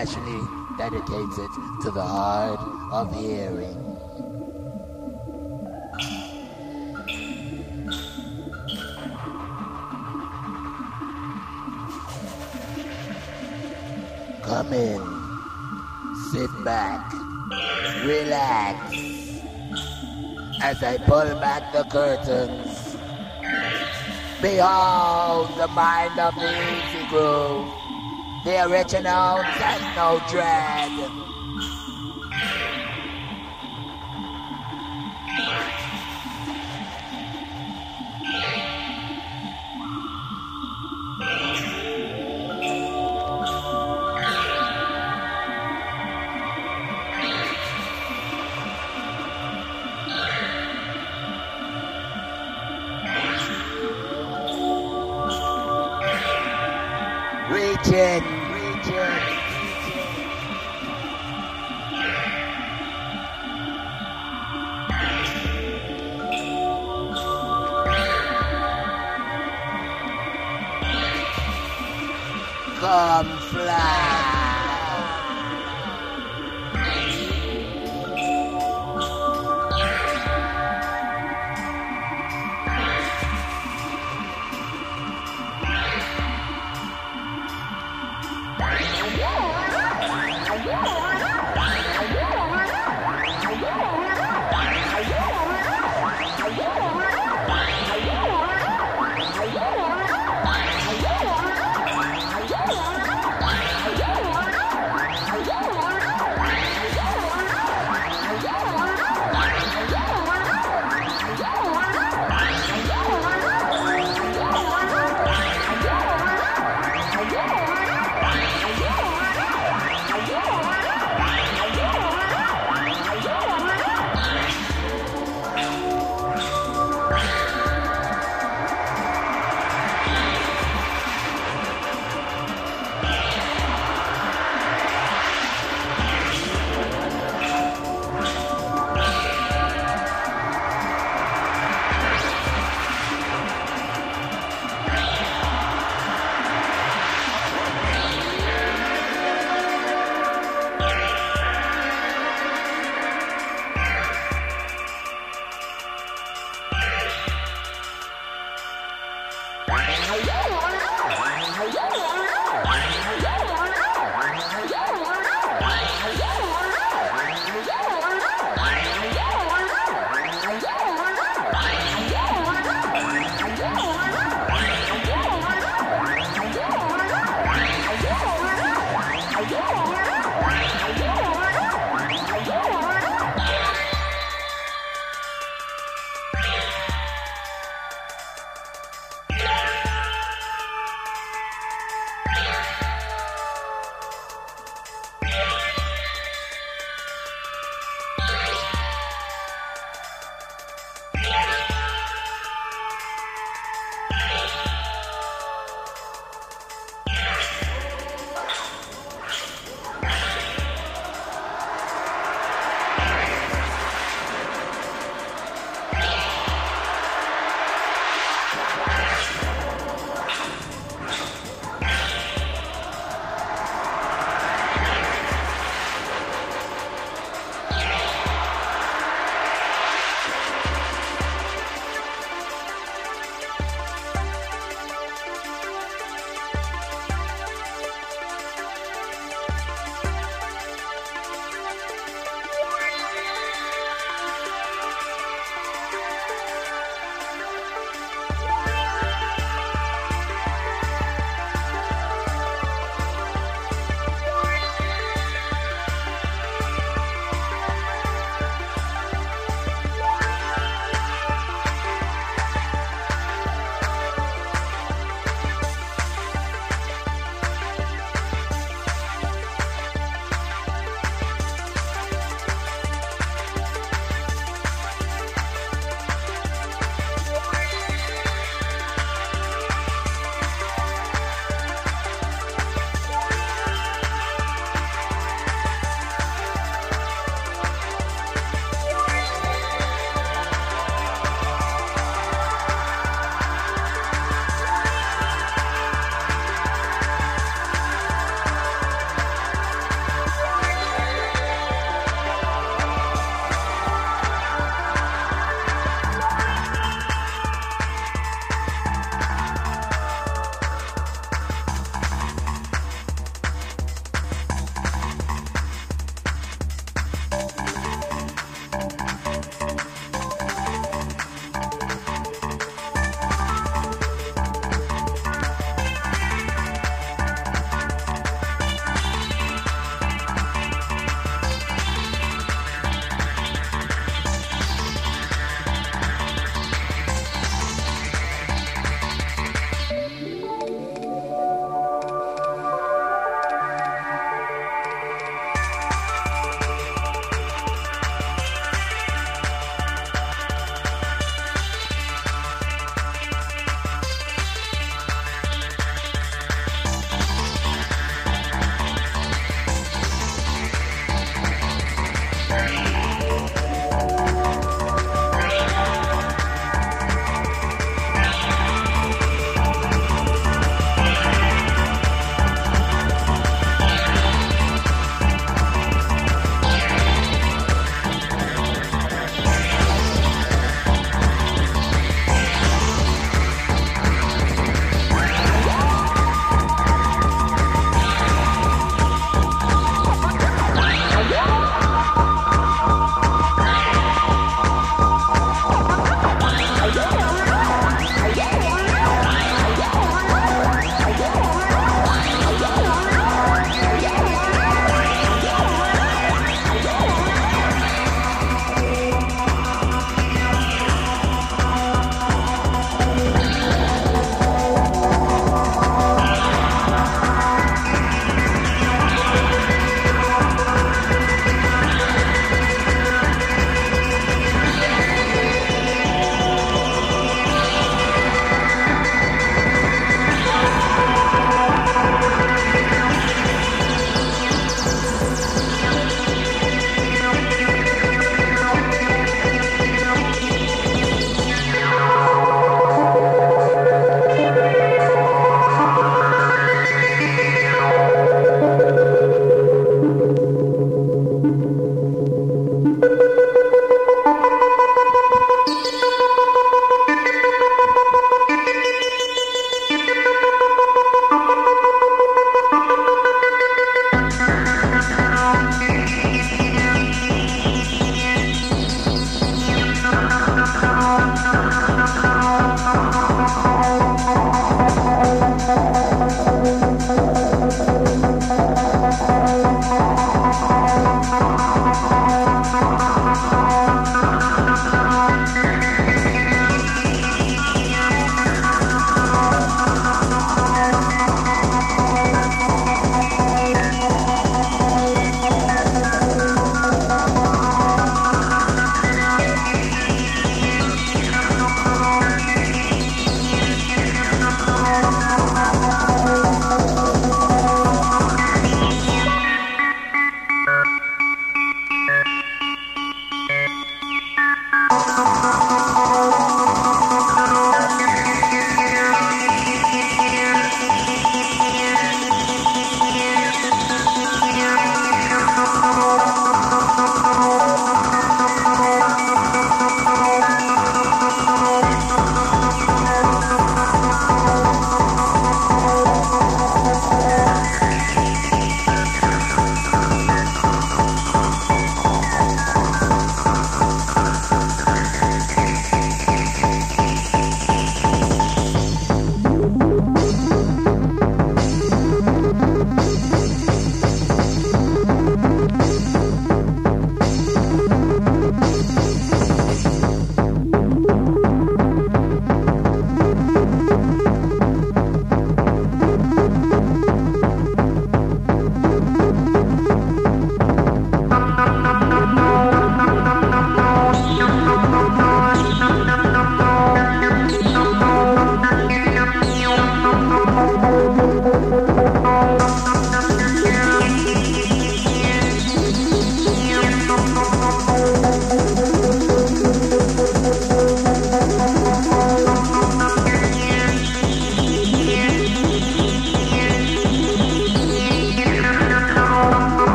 This music is specially dedicated to the hard of hearing. Come in, sit back, relax as I pull back the curtains. Behold the mind of the Easygroove, the original techno dread.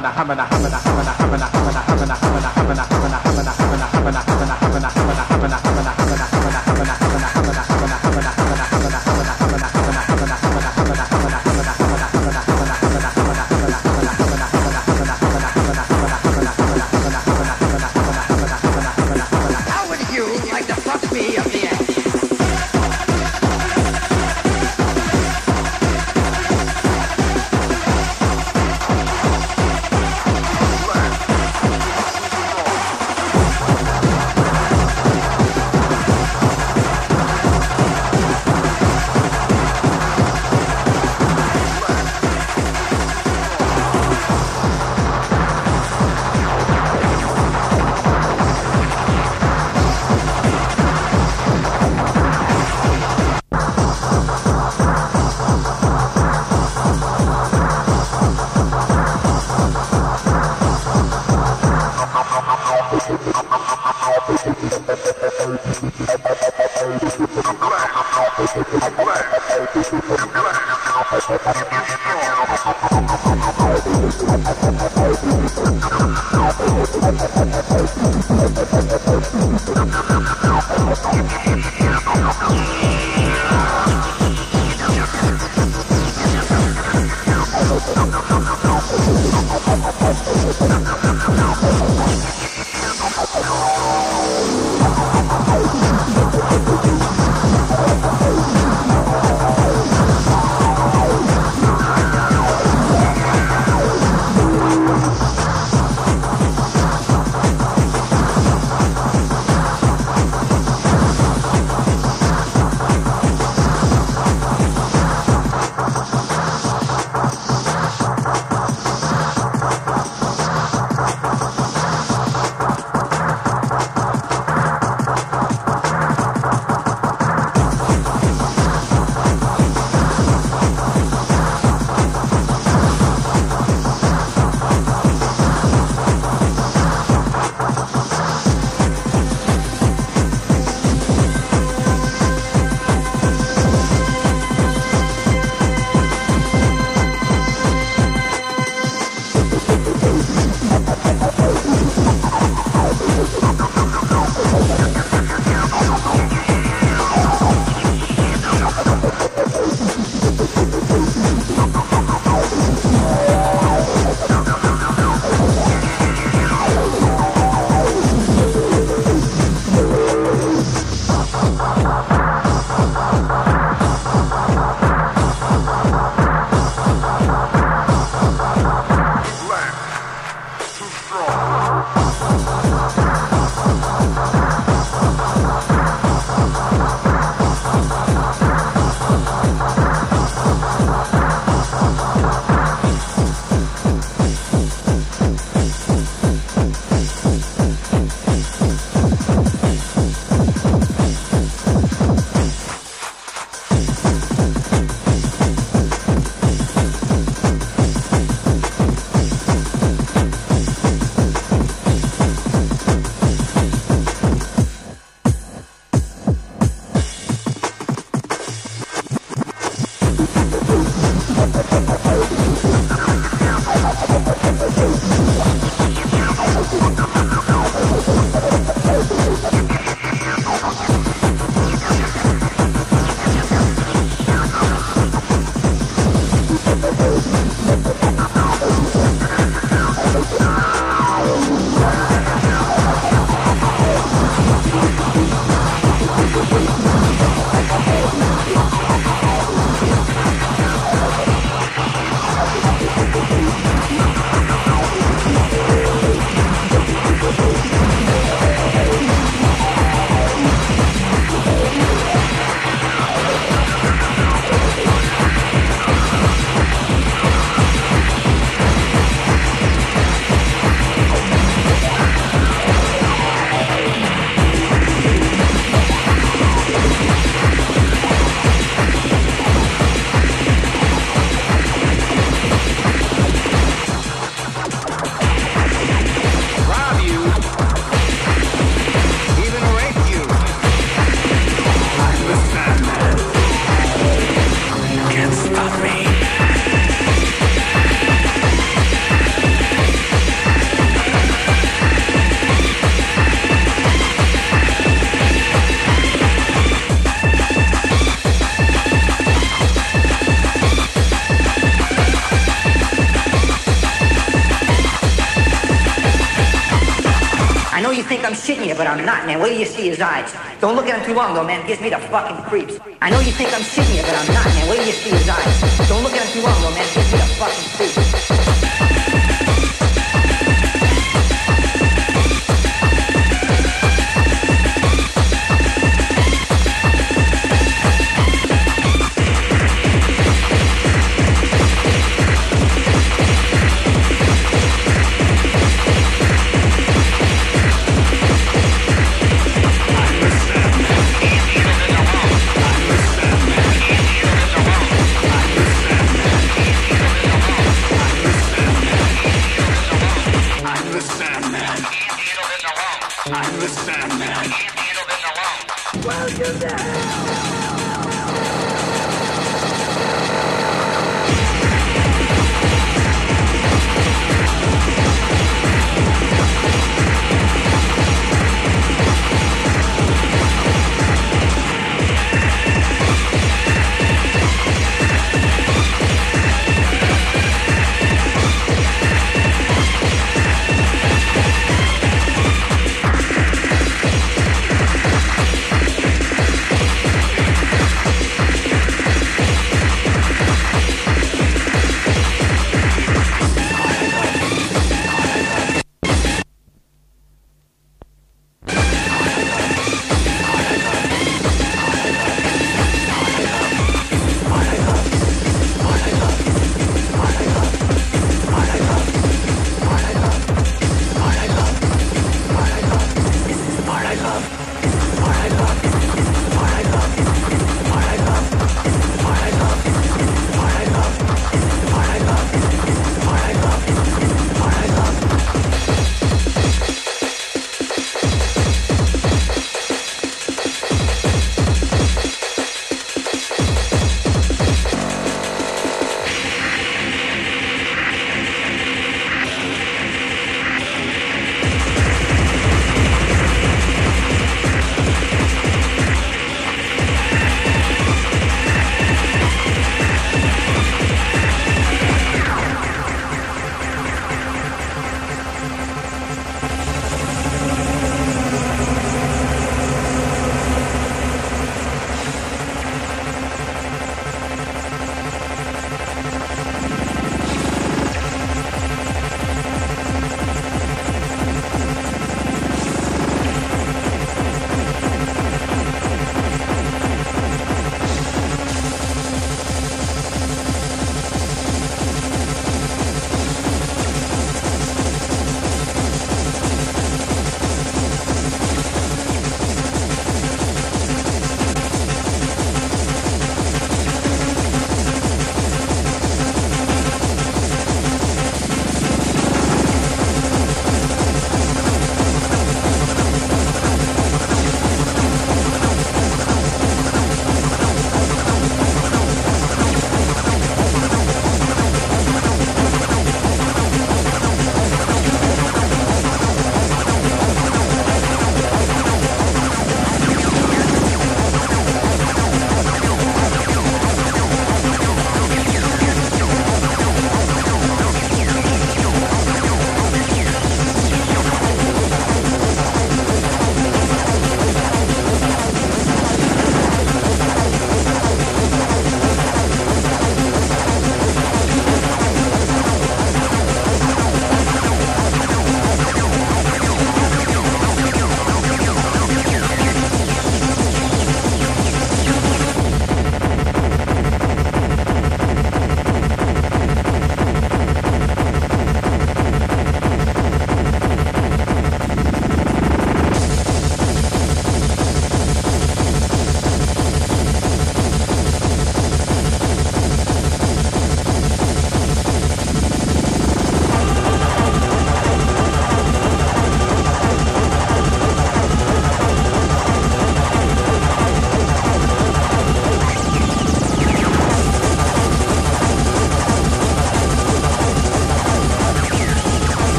Muhammad Ahmad Don't look at him too long, though, man. It gives me the fucking creeps. I know you think I'm shitting you, but I'm not, man. Wait till you see his eyes. Don't look at him too long, though, man. It gives me the fucking creeps.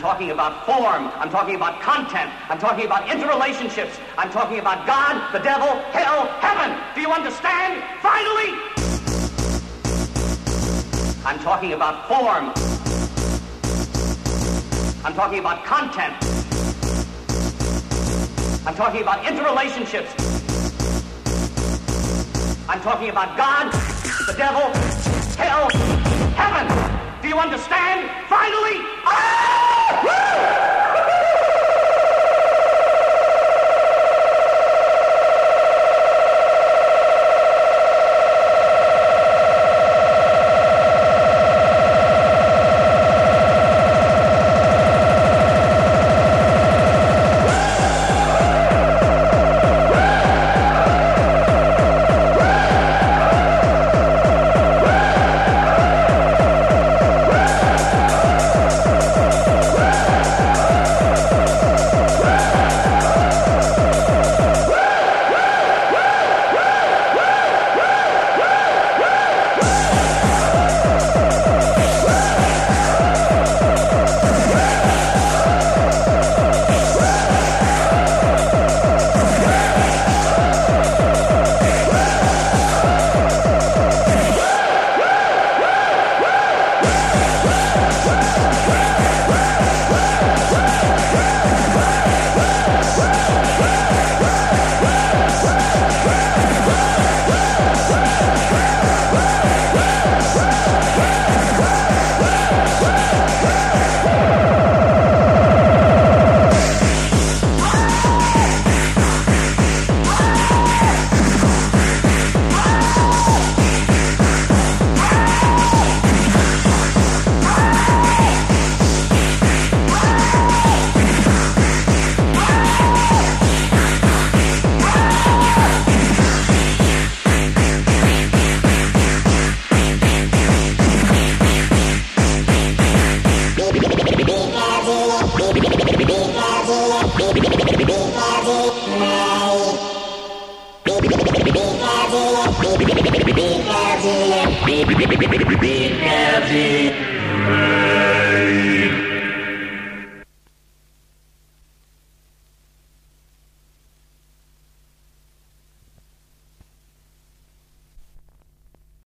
Talking about form. I'm talking about content. I'm talking about interrelationships. I'm talking about God, the devil, hell, heaven. Do you understand? Finally! I'm talking about form. I'm talking about content. I'm talking about interrelationships. I'm talking about God, the devil, hell, heaven. Do you understand? Finally! Ah!